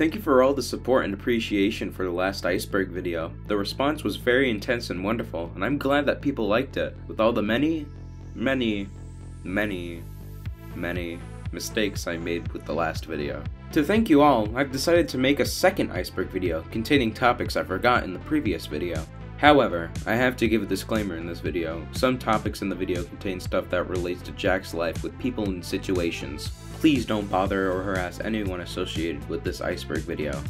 Thank you for all the support and appreciation for the last iceberg video. The response was very intense and wonderful, and I'm glad that people liked it, with all the many, many, many, many mistakes I made with the last video. To thank you all, I've decided to make a second iceberg video containing topics I forgot in the previous video. However, I have to give a disclaimer in this video. Some topics in the video contain stuff that relates to Jack's life with people and situations. Please don't bother or harass anyone associated with this iceberg video.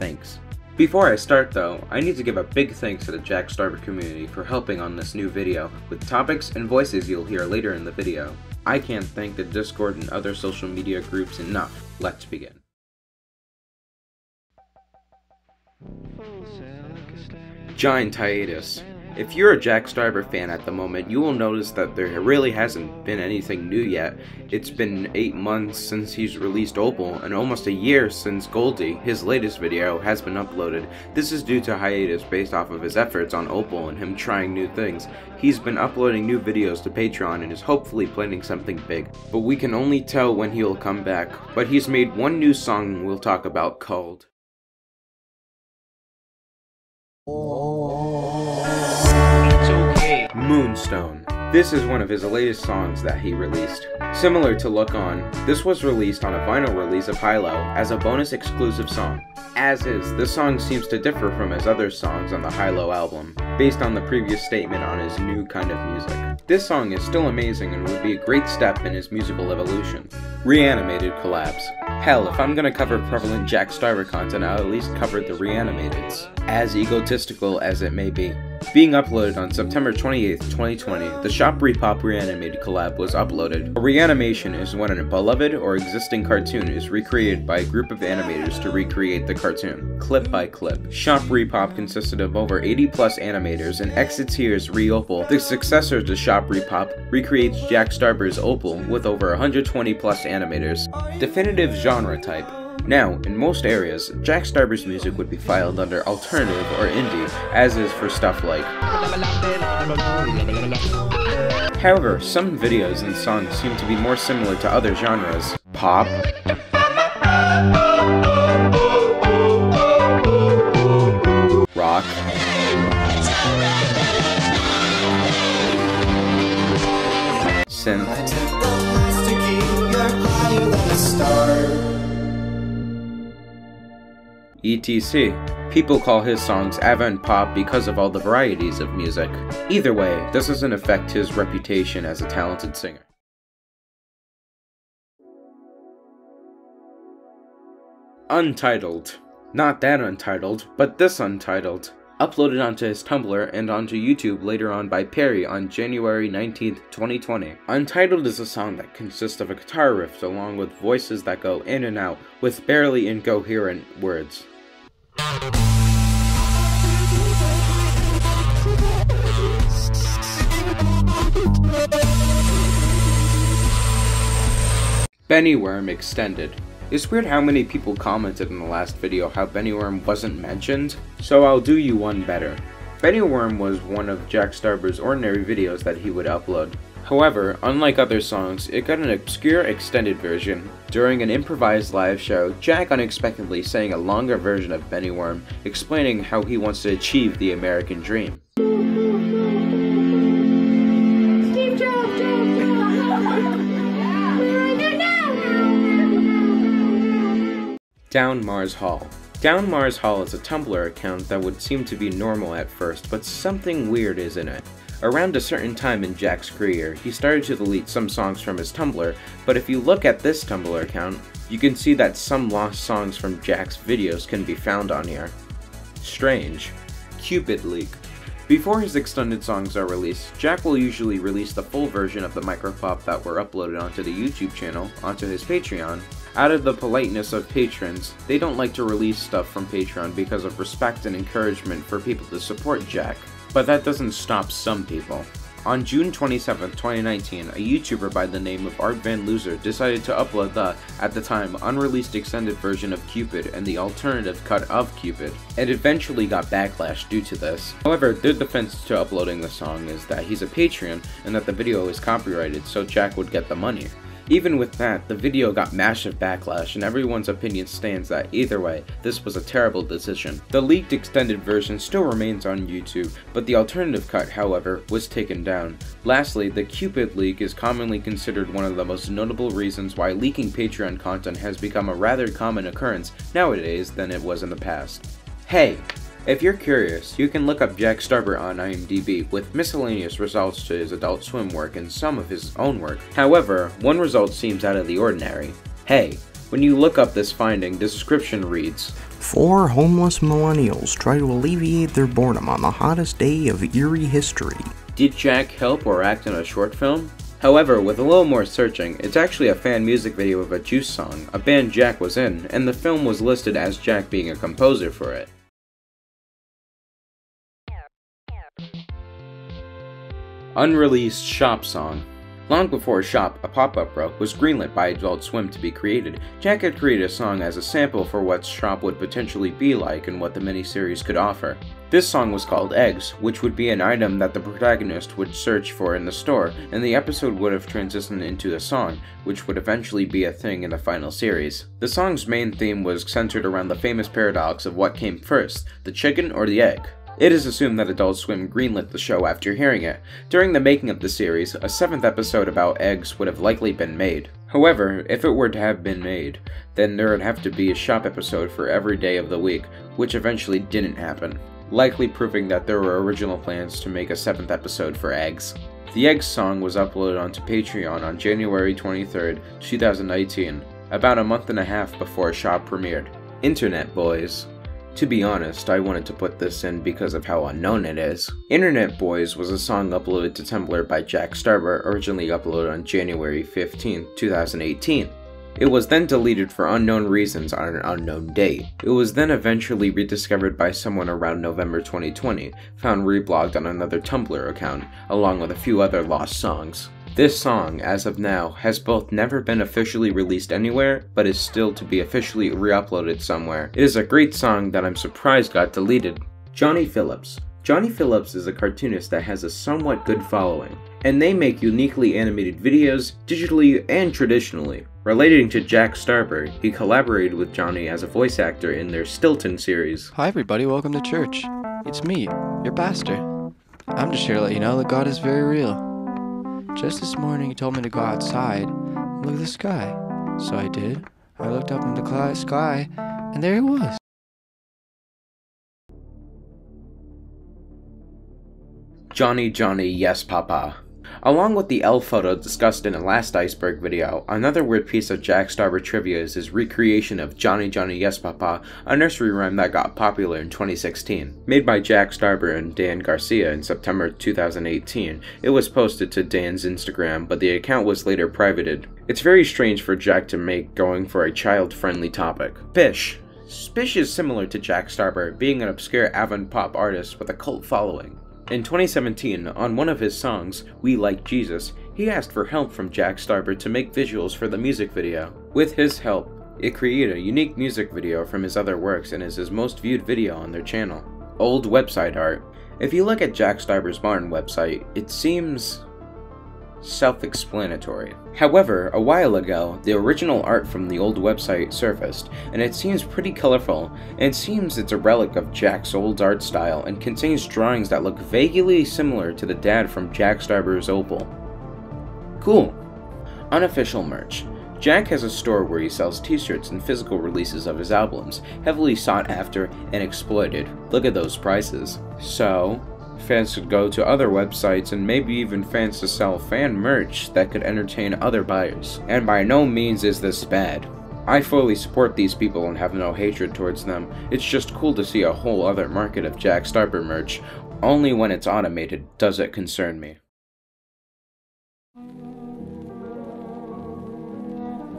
Thanks. Before I start though, I need to give a big thanks to the Jack Stauber community for helping on this new video, with topics and voices you'll hear later in the video. I can't thank the Discord and other social media groups enough. Let's begin. Giant hiatus. If you're a Jack Stauber fan at the moment, you will notice that there really hasn't been anything new yet. It's been 8 months since he's released Opal, and almost a year since Goldie, his latest video, has been uploaded. This is due to hiatus based off of his efforts on Opal and him trying new things. He's been uploading new videos to Patreon and is hopefully planning something big. But we can only tell when he'll come back. But he's made one new song we'll talk about called oh. Moonstone. This is one of his latest songs that he released. Similar to Look On, this was released on a vinyl release of Hilo as a bonus exclusive song. As is, this song seems to differ from his other songs on the Hilo album, based on the previous statement on his new kind of music. This song is still amazing and would be a great step in his musical evolution. Reanimated collabs. Hell, if I'm gonna cover prevalent Jack Stauber content, I'll at least cover the Reanimateds, as egotistical as it may be. Being uploaded on September 28, 2020, the Shop Repop Reanimated collab was uploaded. A reanimation is when a beloved or existing cartoon is recreated by a group of animators to recreate the cartoon, clip by clip. Shop Repop consisted of over 80 plus animators, and ExitsHere's Reopal, the successor to Shop Repop, recreates Jack Stauber's Opal with over 120 plus animators. Definitive genre type. Now, in most areas, Jack Stauber's music would be filed under alternative or indie, as is for stuff like. However, some videos and songs seem to be more similar to other genres. Pop. Rock. Synth. Etc. People call his songs avant pop because of all the varieties of music. Either way, this doesn't affect his reputation as a talented singer. Untitled. Not that untitled, but this untitled. Uploaded onto his Tumblr and onto YouTube later on by Perry on January 19th, 2020. Untitled is a song that consists of a guitar riff along with voices that go in and out with barely incoherent words. Benny Worm Extended. It's weird how many people commented in the last video how Benny Worm wasn't mentioned, so I'll do you one better. Benny Worm was one of Jack Stauber's ordinary videos that he would upload. However, unlike other songs, it got an obscure extended version. During an improvised live show, Jack unexpectedly sang a longer version of Benny Worm, explaining how he wants to achieve the American dream. Down Mars Hall. Down Mars Hall is a Tumblr account that would seem to be normal at first, but something weird is in it. Around a certain time in Jack's career, he started to delete some songs from his Tumblr, but if you look at this Tumblr account, you can see that some lost songs from Jack's videos can be found on here. Strange. Cupid Leak. Before his extended songs are released, Jack will usually release the full version of the micropop that were uploaded onto the YouTube channel, onto his Patreon. Out of the politeness of patrons, they don't like to release stuff from Patreon because of respect and encouragement for people to support Jack. But that doesn't stop some people. On June 27, 2019, a YouTuber by the name of Art Van Loser decided to upload the, at the time, unreleased extended version of Cupid and the alternative cut of Cupid, and eventually got backlash due to this. However, their defense to uploading the song is that he's a Patreon and that the video is copyrighted so Jack would get the money. Even with that, the video got massive backlash and everyone's opinion stands that either way, this was a terrible decision. The leaked extended version still remains on YouTube, but the alternative cut, however, was taken down. Lastly, the Cupid leak is commonly considered one of the most notable reasons why leaking Patreon content has become a rather common occurrence nowadays than it was in the past. Hey, if you're curious, you can look up Jack Stauber on IMDb with miscellaneous results to his Adult Swim work and some of his own work. However, one result seems out of the ordinary. Hey, when you look up this finding, the description reads, Four homeless millennials try to alleviate their boredom on the hottest day of Erie history. Did Jack help or act in a short film? However, with a little more searching, it's actually a fan music video of a Joose song, a band Jack was in, and the film was listed as Jack being a composer for it. Unreleased Shop Song Long before Shop, a Pop Opera, was greenlit by Adult Swim to be created, Jack had created a song as a sample for what Shop would potentially be like and what the miniseries could offer. This song was called Eggs, which would be an item that the protagonist would search for in the store, and the episode would have transitioned into a song, which would eventually be a thing in the final series. The song's main theme was centered around the famous paradox of what came first, the chicken or the egg. It is assumed that Adult Swim greenlit the show after hearing it. During the making of the series, a seventh episode about eggs would have likely been made. However, if it were to have been made, then there would have to be a shop episode for every day of the week, which eventually didn't happen, likely proving that there were original plans to make a seventh episode for eggs. The Eggs song was uploaded onto Patreon on January 23, 2019, about a month and a half before Shop premiered. Internet Boys. To be honest, I wanted to put this in because of how unknown it is. Internet Boys was a song uploaded to Tumblr by Jack Stauber, originally uploaded on January 15, 2018. It was then deleted for unknown reasons on an unknown date. It was then eventually rediscovered by someone around November 2020, found reblogged on another Tumblr account, along with a few other lost songs. This song, as of now, has both never been officially released anywhere, but is still to be officially re-uploaded somewhere. It is a great song that I'm surprised got deleted. Jonni Phillips. Jonni Phillips is a cartoonist that has a somewhat good following, and they make uniquely animated videos, digitally and traditionally. Relating to Jack Stauber, he collaborated with Jonni as a voice actor in their Stilton series. Hi, everybody. Welcome to church. It's me, your pastor. I'm just here to let you know that God is very real. Just this morning, he told me to go outside and look at the sky. So I did. I looked up in the sky, and there he was. Johnny Johnny Yes Papa. Along with the L photo discussed in the last iceberg video, another weird piece of Jack Stauber trivia is his recreation of Johnny Johnny Yes Papa, a nursery rhyme that got popular in 2016. Made by Jack Stauber and Dan Garcia in September 2018, it was posted to Dan's Instagram, but the account was later privated. It's very strange for Jack to make going for a child-friendly topic. Bish. Spish is similar to Jack Stauber, being an obscure avant pop artist with a cult following. In 2017, on one of his songs, We Like Jesus, he asked for help from Jack Stauber to make visuals for the music video. With his help, it created a unique music video from his other works and is his most viewed video on their channel. Old website art. If you look at Jack Stauber's modern website, it seems self-explanatory. However, a while ago, the original art from the old website surfaced, and it seems pretty colorful, and it seems it's a relic of Jack's old art style and contains drawings that look vaguely similar to the dad from Jack Stauber's Opal. Cool. Unofficial merch. Jack has a store where he sells t-shirts and physical releases of his albums, heavily sought after and exploited. Look at those prices. So, fans could go to other websites and maybe even fans to sell fan merch that could entertain other buyers. And by no means is this bad. I fully support these people and have no hatred towards them. It's just cool to see a whole other market of Jack Stauber merch. Only when it's automated does it concern me.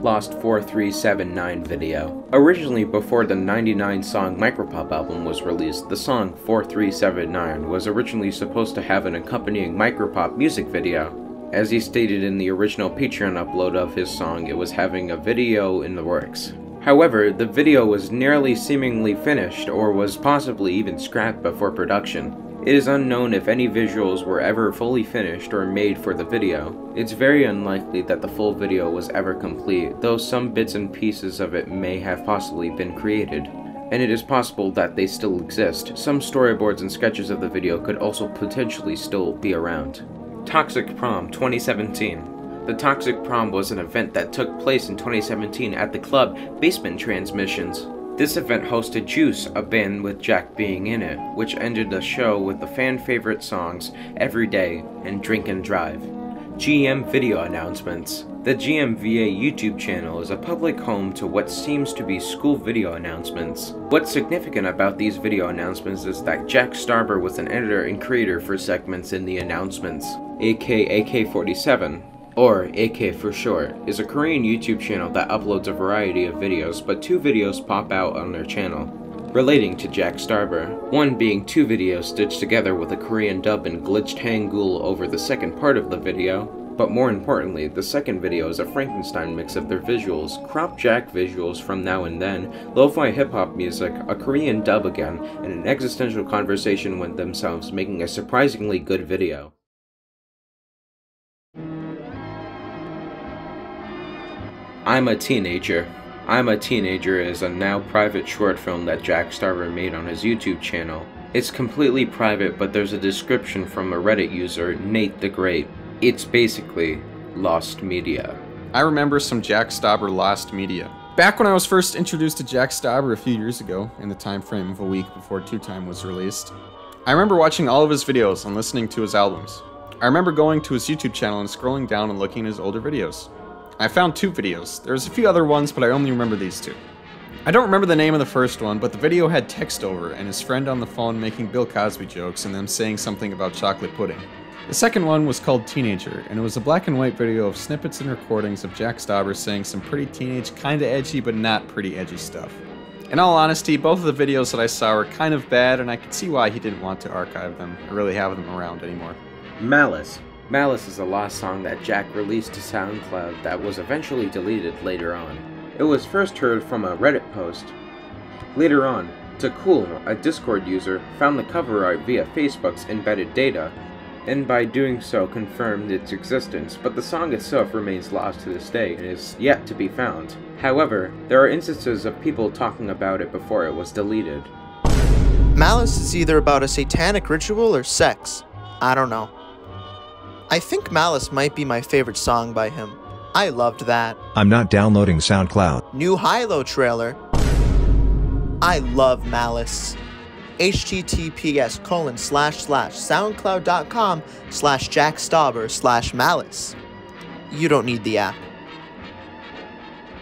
Lost 4379 video. Originally before the 99 song Micropop album was released, the song 4379 was originally supposed to have an accompanying Micropop music video. As he stated in the original Patreon upload of his song, it was having a video in the works. However, the video was nearly seemingly finished or was possibly even scrapped before production. It is unknown if any visuals were ever fully finished or made for the video. It's very unlikely that the full video was ever complete, though some bits and pieces of it may have possibly been created. And it is possible that they still exist. Some storyboards and sketches of the video could also potentially still be around. Toxic Prom 2017 the Toxic Prom was an event that took place in 2017 at the club Basement Transmissions. This event hosted Joose, a band with Jack being in it, which ended the show with the fan favorite songs Every Day and Drink and Drive. GM Video Announcements The GMVA YouTube channel is a public home to what seems to be school video announcements. What's significant about these video announcements is that Jack Stauber was an editor and creator for segments in the announcements, aka AK-47, or AK for short, is a Korean YouTube channel that uploads a variety of videos, but two videos pop out on their channel relating to Jack Stauber, one being two videos stitched together with a Korean dub and glitched Hangul over the second part of the video, but more importantly, the second video is a Frankenstein mix of their visuals, crop jack visuals from now and then, lo-fi hip-hop music, a Korean dub again, and an existential conversation with themselves making a surprisingly good video. I'm a Teenager. I'm a Teenager is a now private short film that Jack Stauber made on his YouTube channel. It's completely private, but there's a description from a Reddit user, Nate the Great. It's basically lost media. I remember some Jack Stauber lost media. Back when I was first introduced to Jack Stauber a few years ago, in the time frame of a week before Two Time was released, I remember watching all of his videos and listening to his albums. I remember going to his YouTube channel and scrolling down and looking at his older videos. I found two videos. There's a few other ones, but I only remember these two. I don't remember the name of the first one, but the video had text over and his friend on the phone making Bill Cosby jokes and them saying something about chocolate pudding. The second one was called Teenager, and it was a black and white video of snippets and recordings of Jack Stauber saying some pretty teenage, kinda edgy, but not pretty edgy stuff. In all honesty, both of the videos that I saw were kind of bad, and I could see why he didn't want to archive them, or really have them around anymore. Malice. Malice is a lost song that Jack released to SoundCloud that was eventually deleted later on. It was first heard from a Reddit post. Later on, Takul, a Discord user, found the cover art via Facebook's embedded data, and by doing so confirmed its existence, but the song itself remains lost to this day and is yet to be found. However, there are instances of people talking about it before it was deleted. Malice is either about a satanic ritual or sex. I don't know. I think Malice might be my favorite song by him. I loved that. I'm not downloading SoundCloud. New Hilo trailer. I love Malice. https colon slash slash soundcloud.com slash jackstauber slash malice. You don't need the app.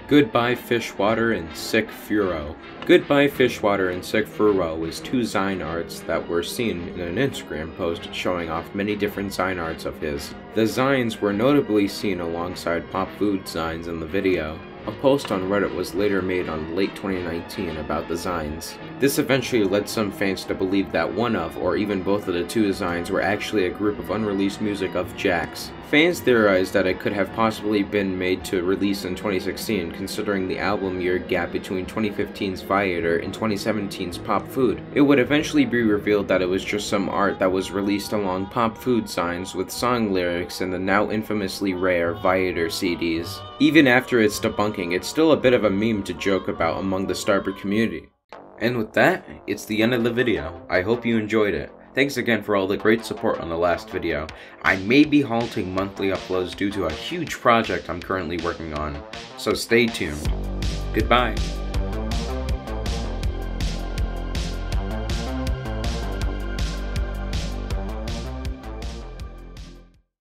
Goodbye Fishwater and Sick Furo. Goodbye Fishwater and Sick Furo is two Zine arts that were seen in an Instagram post showing off many different Zine arts of his. The Zines were notably seen alongside Pop Food Zines in the video. A post on Reddit was later made on late 2019 about the Zines. This eventually led some fans to believe that one of, or even both of the two designs were actually a group of unreleased music of Jack's. Fans theorized that it could have possibly been made to release in 2016, considering the album year gap between 2015's Viator and 2017's Pop Food. It would eventually be revealed that it was just some art that was released along Pop Food Zines with song lyrics in the now infamously rare Viator CDs. Even after its debunking, it's still a bit of a meme to joke about among the Stauber community. And with that, it's the end of the video. I hope you enjoyed it. Thanks again for all the great support on the last video. I may be halting monthly uploads due to a huge project I'm currently working on, so stay tuned. Goodbye.